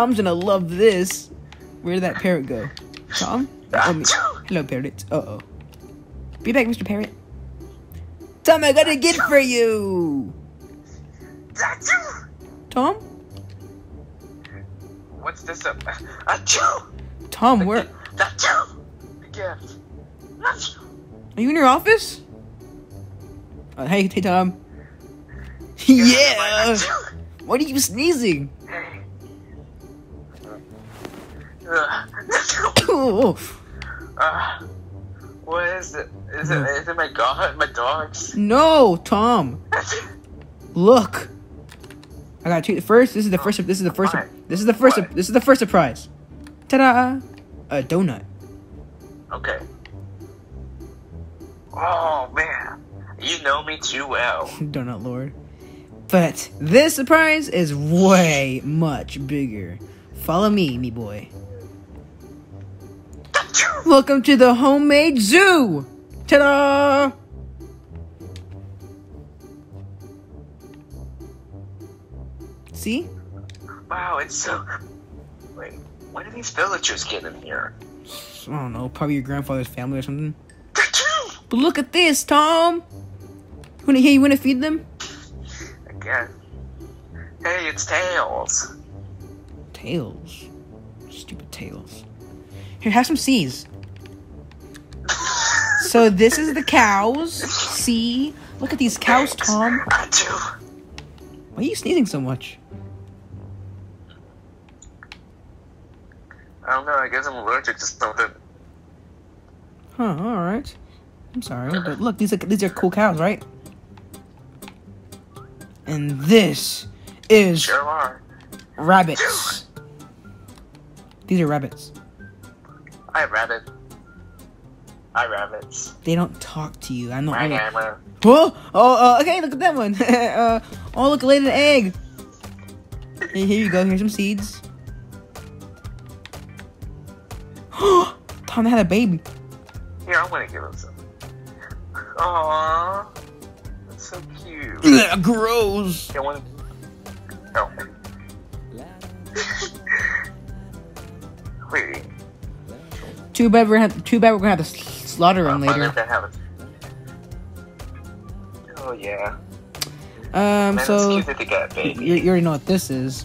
Tom's gonna love this. Where did that parrot go? Tom? Oh, me. Hello, parrot. Uh oh. Be back, Mr. Parrot. Tom, I got a gift for you. Tom? What's this? Uh, achoo! Tom, where? Gift. Are you in your office? Uh, hey, hey, Tom. Yeah. What are you sneezing? Uh. Oh, Uh, what is it? Is it, is it my god? My dogs? no, Tom. Look. I got two. First, this is the first. This is the first. This is the first. What? This is the first surprise. Ta-da! A donut. Okay. Oh man, you know me too well. Donut Lord. But this surprise is way much bigger. Follow me, me boy. Welcome to the homemade zoo. Ta-da! See? Wow, it's so. Wait, when did these villagers get in here? I don't know, probably your grandfather's family or something. But look at this, Tom. Wanna hear you wanna feed them? Again. Hey, it's Tails. Tails. Stupid tails. Here, have some seeds. So this is the cows. See? Look at these cows, Tom. Why are you sneezing so much? I don't know, I guess I'm allergic to something. Huh, alright. I'm sorry, but look, these are these are cool cows, right? And this is Sure rabbits. These are rabbits. Hi, rabbit. Hi, rabbits. They don't talk to you. I know. My I hammer. Whoa! Oh, uh, okay, look at that one. uh, oh, look, laid an egg. Hey, here you go. Here's some seeds. Tom had a baby. Here, I'm gonna give him some. Aww. That's so cute. Ugh, gross. You want? No. Wait. Too bad we're gonna have, too bad we're gonna have to slaughter him I'm later. have. Oh yeah. Um, Man, so cute that they got you, you already know what this is.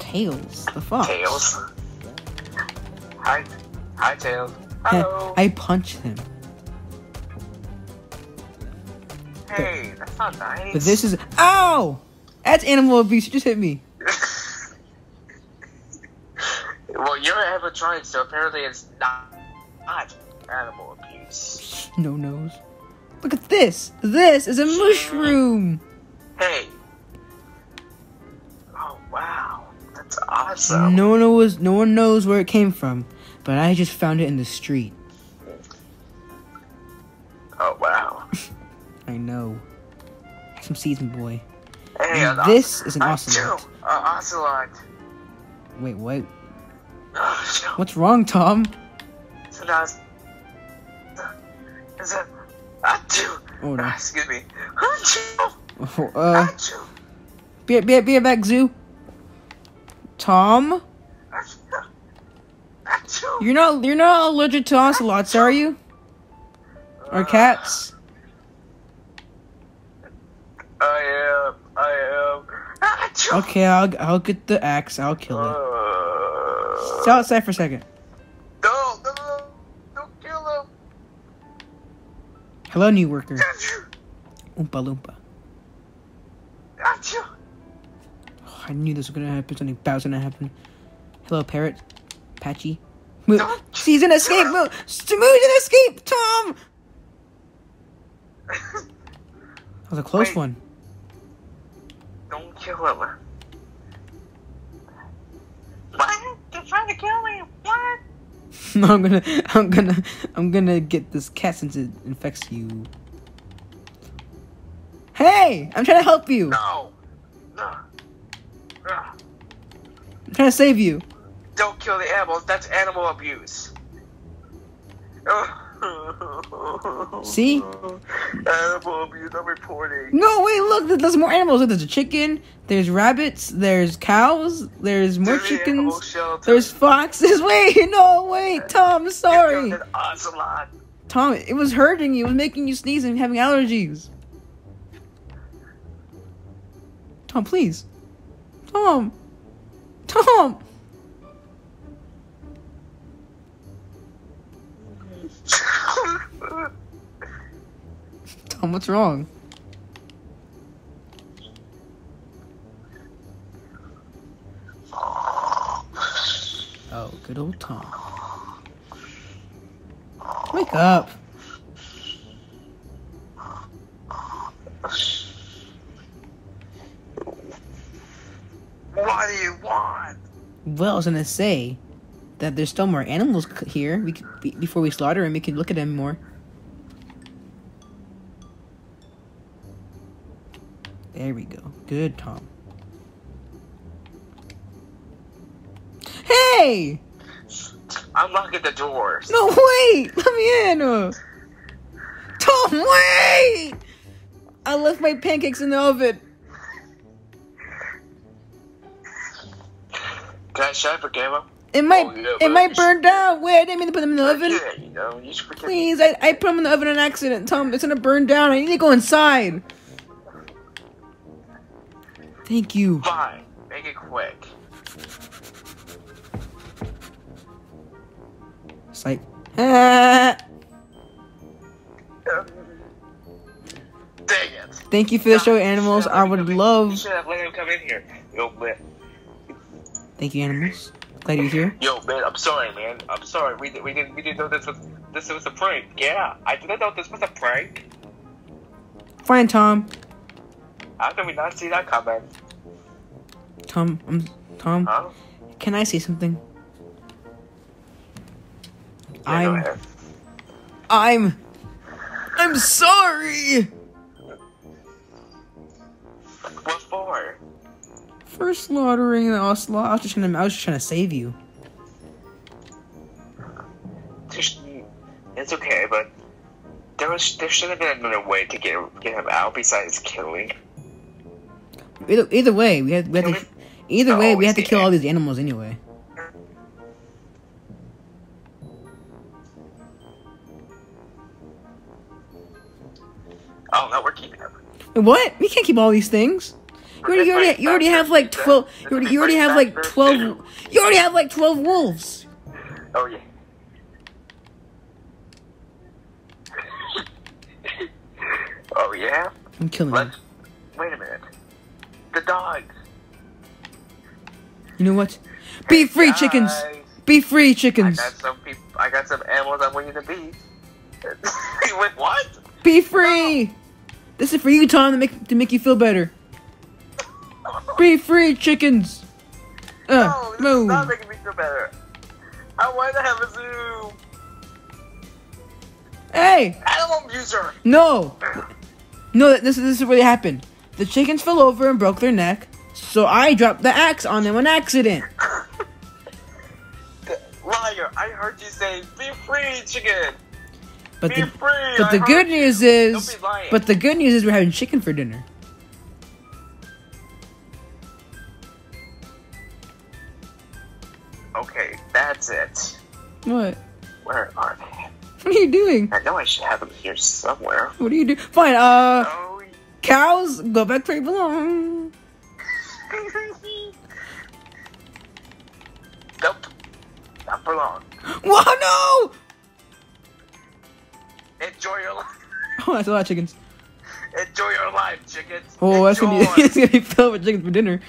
Tails, the fox. Tails. Hi. Hi, Tails. Hello. I punched him. Hey, that's not nice. But this is ow! That's animal abuse. You just hit me. well, animatronic, so apparently it's not, not animal abuse. No nose. Look at this. This is a mushroom. Hey. Oh wow, that's awesome. No one knows. No one knows where it came from, but I just found it in the street. Oh wow. I know. Some season, boy. Hey, this is an I ocelot. too, ocelot. Wait, what? What's wrong, Tom? It's an os- It's a. Achoo. Oh, no. Excuse me. Oh, uh, be be be back, zoo. Tom, you're not you're not allergic to ocelots, are you? Or cats? I am. I am. Okay, I'll I'll get the axe. I'll kill it. Stay outside for a second. no, no, no, don't kill him. Hello, new worker. Oompa loompa. Achoo. Oh, I knew this was gonna happen. Something bad was gonna happen. Hello, parrot. Patchy. Move. She's an escape. Move. Smooth an escape. Tom. That was a close Wait. one. Don't kill him. What? They're trying to kill me. What? No, I'm gonna, I'm gonna, I'm gonna get this cat since it infects you. Hey, I'm trying to help you. No. No. I'm trying to save you. Don't kill the animals. That's animal abuse. Ugh. See? Animal abuse, I'm reporting. No, wait, look, there's more animals. There's a chicken, there's rabbits, there's cows, there's more To the animal chickens, there's foxes. Wait, no, wait, Tom, sorry. Tom, it was hurting you. It was making you sneeze and having allergies. Tom, please. Tom. Tom. Tom, what's wrong? Oh, good old Tom. Wake up. what do you want? Well, I was gonna say that there's still more animals here. We could be, before we slaughter them, we could look at them more. There we go. Good, Tom. Hey! I'm locking the doors. No, wait! Let me in! Tom, wait! I left my pancakes in the oven. Can I shut for camera? It might, Oh, yeah, it might burn down. Wait, I didn't mean to put them in the oven. Yeah, you know, you. Please, I, I put them in the oven on accident. Tom, it's gonna burn down. I need to go inside. Thank you. Fine, make it quick. It's like, ah. Dang it. Thank you for the show, animals. I would You love. should have let him come in here. Yo, man. Thank you, animals. Glad you're here. Yo, man, I'm sorry, man. I'm sorry. We, we didn't we didn't know this was this was a prank. Yeah, I didn't know this was a prank. Fine, Tom. How did we not see that coming? Tom, I'm Tom. Huh? Can I say something? Yeah, I'm. I'm, I'm sorry What for? for slaughtering the ocelot. I was just trying to, I was just trying to save you. It's okay, but there was there should have been another way to get get him out besides killing. Either, either way, we had, we had to. Either way, we had to kill all these animals anyway. Oh no, we're keeping him. What? We can't keep all these things. You already, you already, you already have like twelve. You already, you already have like twelve. You already have like twelve wolves. Oh yeah. oh yeah. I'm killing them. Let's wait a minute. The dogs. You know what? Be free, Guys, chickens. Be free, chickens. I got some people. I got some animals I want you to be. Wait, what? Be free. This is for you, Tom, to make to make you feel better. Be free, chickens. No, Uh, this is not making me feel better. I want to have a zoo. Hey, Animal abuser. no, no. This this is what happened. The chickens fell over and broke their neck, so I dropped the axe on them on accident. Liar! I heard you say, "Be free, chicken." But Be the free. but I the good you. news is, Don't be lying. but the good news is we're having chicken for dinner. Okay, that's it. What? Where are they? What are you doing? I know I should have them here somewhere. What do you do? Fine. Uh, Oh. Cows, go back where you belong. nope. Not for long. Whoa, no! Enjoy your life. Oh, that's a lot of chickens. Enjoy your life, chickens. Oh, that's gonna be Enjoy. it's gonna be filled with chickens for dinner.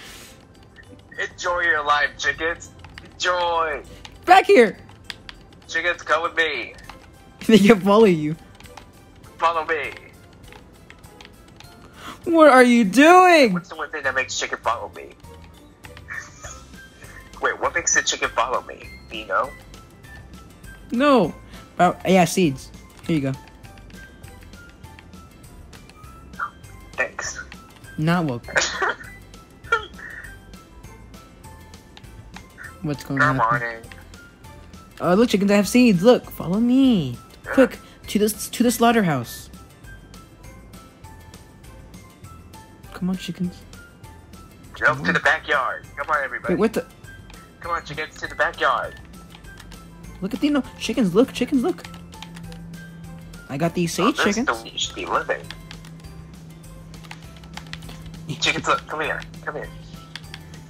Enjoy your life, chickens. Enjoy. Back here. Chickens, come with me. They can follow you. Follow me. What are you doing? What's the one thing that makes chicken follow me? Wait, what makes the chicken follow me? Do you know? No. Oh, yeah, seeds. Here you go. Thanks. Not welcome. What's going Good on? morning. Oh, look, chickens, I have seeds. Look, follow me. quick to this to the slaughterhouse. Come on, chickens. Jump to the backyard. Come on, everybody. Wait, what the? Come on, chickens, to the backyard. Look at the no chickens. Look, chickens. Look. I got these Oh, sage is chickens. the you should be living. Chickens, look, come here, come here.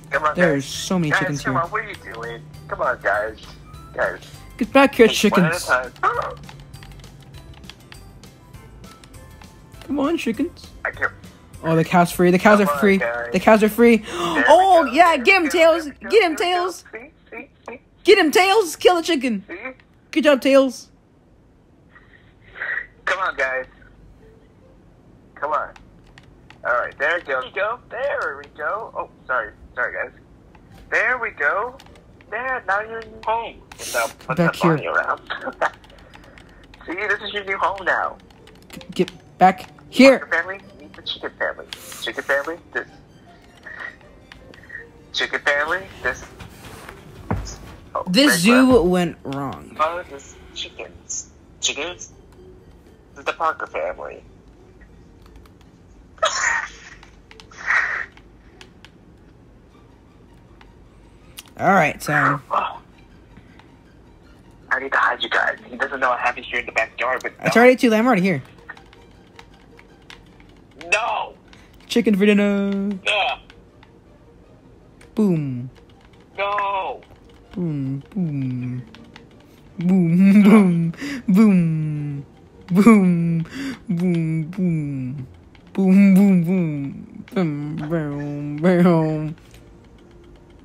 Come on, There's guys. so many guys, chickens come here. on, what are you doing? Come on, guys. Guys. Get back here, Take One at a chickens. Oh, Come on, chickens. I can't. Oh, the cow's free. The cows Come are on, free. guys. The cows are free. There Oh, yeah, there get him, Tails. there Get him, there we go. Tails. See, see, see, Get him, Tails. Kill the chicken. see? Good job, Tails. Come on, guys. Come on. All right, there we go. go. There we go. Oh, sorry, sorry, guys. There we go. There, now you're in your home. Without putting Back the bunny here. around. See, this is your new home now. Get back here. Family, the chicken family. Chicken family, this. Chicken family, this. Oh, This zoo went wrong. Oh, this chickens. Chickens? This is the Parker family. All right, so Oh. I need to hide you guys. He doesn't know I have you here in the backyard, but it's already too late. I'm already here. Chicken for dinner. Yeah. Boom. No. Boom, boom. Boom, boom, boom. Boom, boom, boom. Boom, boom, boom. Boom, boom, boom.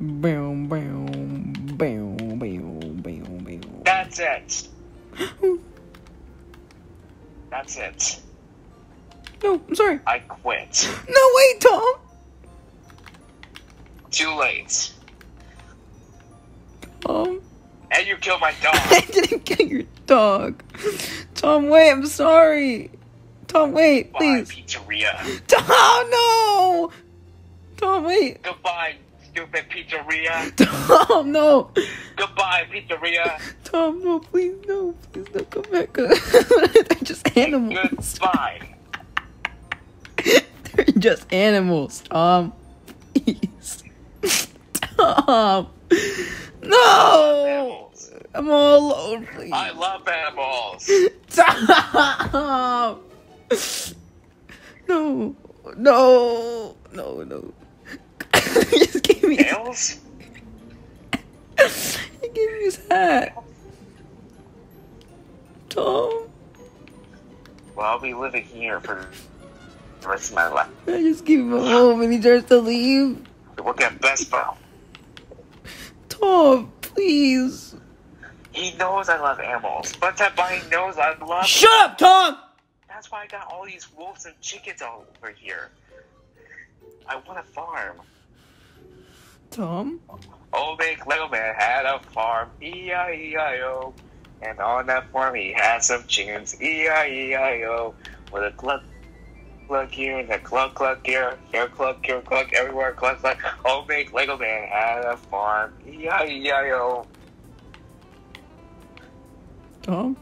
Boom, boom, boom, boom, boom, boom. That's it. That's it. No, I'm sorry. I quit. No, wait, Tom. Too late. Tom. And you killed my dog. I didn't kill your dog. Tom, wait, I'm sorry. Tom, wait, Bye, please. pizzeria. Tom, no. Tom, wait. Goodbye, stupid pizzeria. Tom, no. Goodbye, pizzeria. Tom, no, please, no, please, no, come back. They're just animals. Goodbye. Just animals, Tom. Please. Tom. No. I'm all please. I love animals. Tom. No. No. No, no. He Just give me. Tails? He gave me his hat. Tom. Well, I'll be living here for the rest of my life. I just give him a home and he tries to leave. Work at Best Buy. Tom, please. He knows I love animals, but that Bunny knows I love. Shut up, Tom! That's why I got all these wolves and chickens all over here. I want a farm. Tom? Old big Lego man had a farm, E-I-E-I-O. And on that farm he had some chickens, E-I-E-I-O. With a cluck, cluck here and a cluck, cluck here, here cluck, here cluck, everywhere cluck, cluck. Big Lego man had a farm, E E-I-E-I-O. Tom?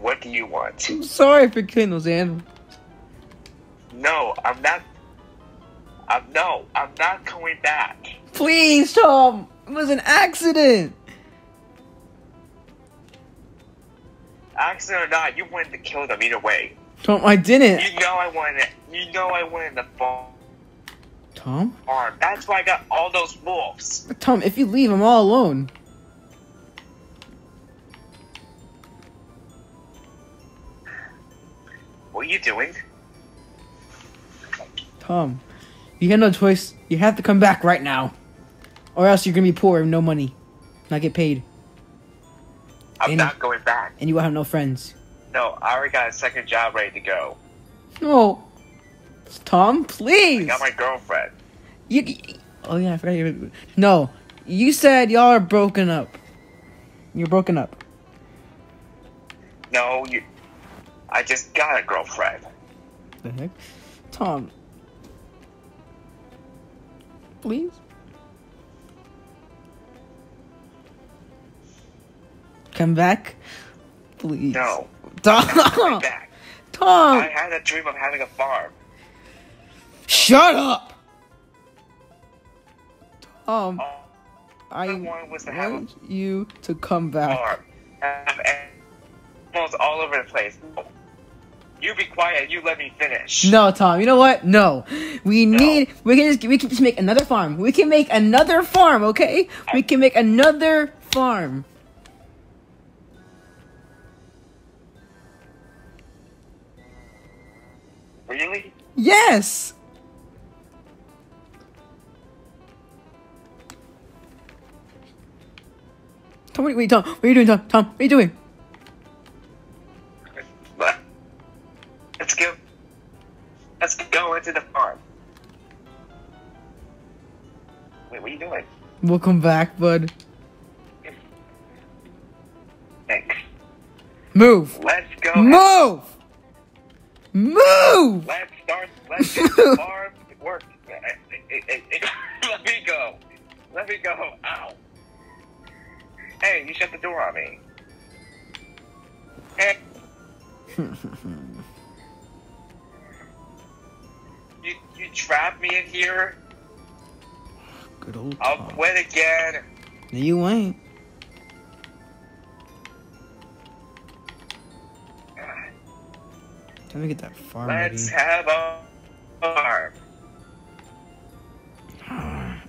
What do you want? I'm sorry for killing those animals. No, I'm not. I'm no, I'm not coming back. Please, Tom! It was an accident! Accident or not, you wanted to kill them either way. Tom, I didn't. You know I wanted. You know I wanted the farm. Tom? Farm. That's why I got all those wolves. Tom, if you leave, I'm all alone. What are you doing? Tom, you have no choice. You have to come back right now. Or else you're gonna be poor and no money. Not get paid. I'm And- not going back. And you won't have no friends. No, I already got a second job ready to go. No. Tom, please. I got my girlfriend. You, oh yeah, I forgot you. No, you said y'all are broken up. You're broken up. No, you. I just got a girlfriend. The heck, Tom. Please. Come back, please. No. Tom. back. Tom. I had a dream of having a farm. Shut up. Tom. All I I wanted was to have want you to come back. farm. Have animals all over the place. You be quiet. You let me finish. No, Tom. You know what? No. We No. need. We can just. We can just make another farm. We can make another farm. Okay. We can make another farm. Yes. Tom, wait, wait, Tom. What are you doing, Tom? Tom, what are you doing? Let's go. Let's go into the farm. Wait, what are you doing? Welcome back, bud. Thanks. Move. Let's go. Move. Move. Let's start. Let's get the farm to work. Let me go. Let me go. Ow. Hey, you shut the door on me. Hey. You, you trapped me in here. Good old I'll Tom. quit again. You ain't. Time to get that farm Let's ready. have a farm.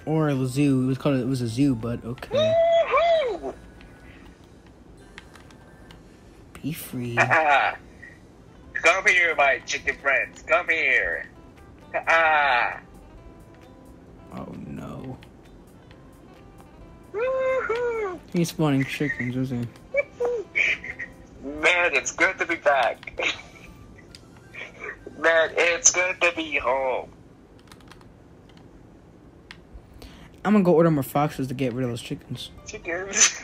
Or a zoo. It was called. It was a zoo, but okay. Woohoo! Be free. Come here, my chicken friends. Come here. Ah. Oh no. Woohoo! He's spawning chickens, isn't he? Man, it's good to be back. Man, it's good to be home. I'm gonna go order more foxes to get rid of those chickens. Chickens.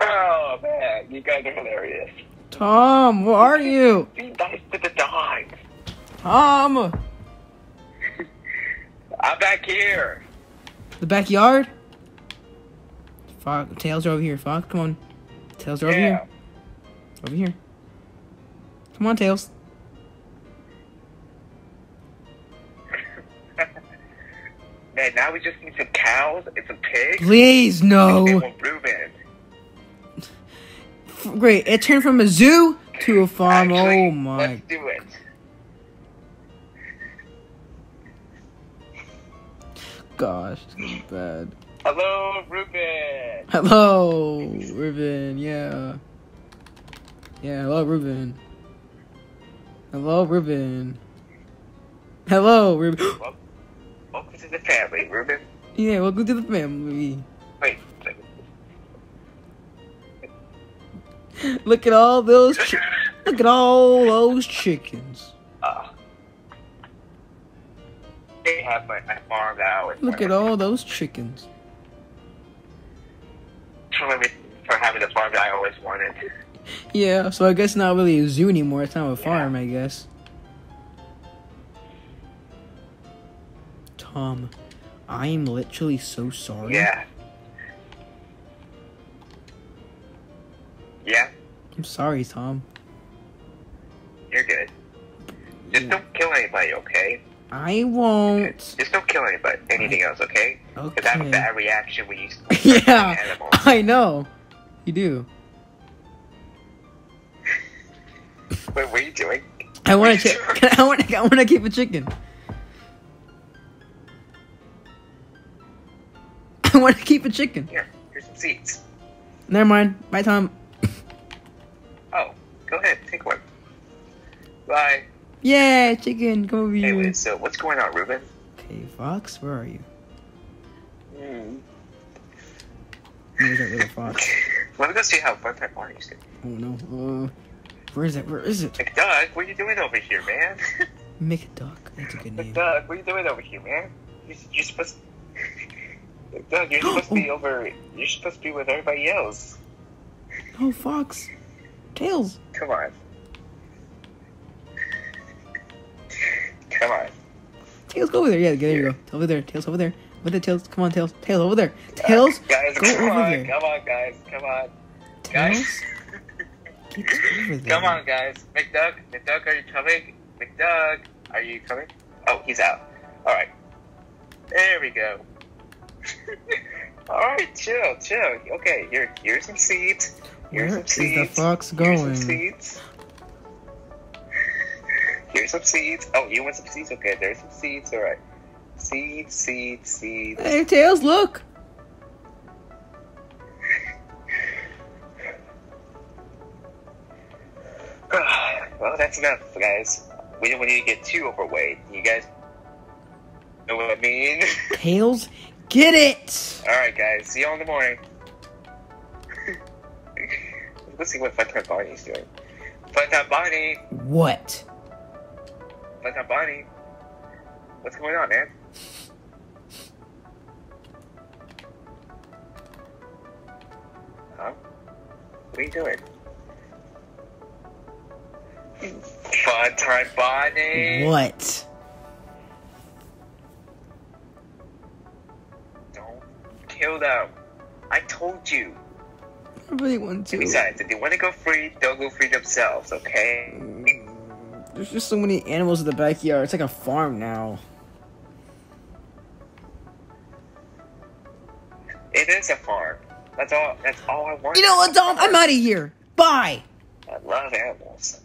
oh man, you guys are hilarious. Tom, where are you? Be nice to the dogs. Tom, I'm back here. the backyard. Fox, tails are over here. Fox, come on. Tails are over Yeah. here. Over here. Come on, tails. Man, now we just need some cows and some pigs. Please, no. Great. It turned from a zoo to a farm. Actually, oh my. Let's do it. Gosh, it's gonna bad. Hello, Ruben. Hello, Ruben. Yeah. Yeah, hello, Ruben. Hello, Ruben. Hello, Ruben. Wel- Welcome to the family, Ruben. yeah, welcome to the family. Wait. Look at all those. Chi- look at all those chickens. Uh, they have my, my farm now. and Look at all those chickens. For, me- for having the farm that I always wanted. Yeah, so I guess not really a zoo anymore. It's now a farm, I guess. Tom, I'm literally so sorry. Yeah. Yeah, I'm sorry, Tom. you're good. Just don't kill anybody, okay? I won't. Just don't kill anybody. Anything else, okay? Okay. Because I have a bad reaction when you yeah. I know. You do. Wait, what are you doing? I want to. I want to. I want to keep a chicken. I want to keep a chicken. Here, here's some seeds. Never mind. Bye, Tom. Oh, go ahead, take one. Bye. Yeah, chicken. Come over here. Anyway, so what's going on, Ruben? Okay, Fox, where are you? Where's that little fox? Let me go see how fun that party is. Oh no. Uh, where is it? Where is it? McDuck, what are you doing over here, man? McDuck. That's a good name. McDuck, what are you doing over here, man? You're, you're supposed. McDuck, you're supposed to be over. You're supposed to be with everybody else. Oh, Fox. Tails. Come on. Come on. Tails, go over there. Yeah, there you go. Over there. Tails over there. What the tails? Come on, tails. Tails over there. Tails, guys, go come over on, there. come on, guys, come on, Tails, guys. get over there. Come on, guys. McDuck, McDuck, are you coming? McDuck, are you coming? Oh, he's out. All right. There we go. All right, chill, chill. Okay, here, here's some seeds. Here's Where some is seeds. the fox Here's some going? seeds. Here's some seeds. Oh, you want some seeds? Okay, there's some seeds. All right. Seeds, seeds, seeds. Hey, tails, look. well, that's enough, guys. We don't want you to get too overweight. You guys know what I mean? Tails, get it. Alright, guys. See y'all in the morning. Let's see what Funtime Bonnie's doing. Funtime Bonnie! What? Funtime Bonnie! What's going on, man? What are you doing? Funtime Bonnie! What? Don't kill them. I told you. I really want to. And besides, if they want to go free, they'll go free themselves, okay? Mm, there's just so many animals in the backyard. It's like a farm now. It is a farm. That's all. That's all I want. You know what, Dom? I'm out of here. Bye. I love animals.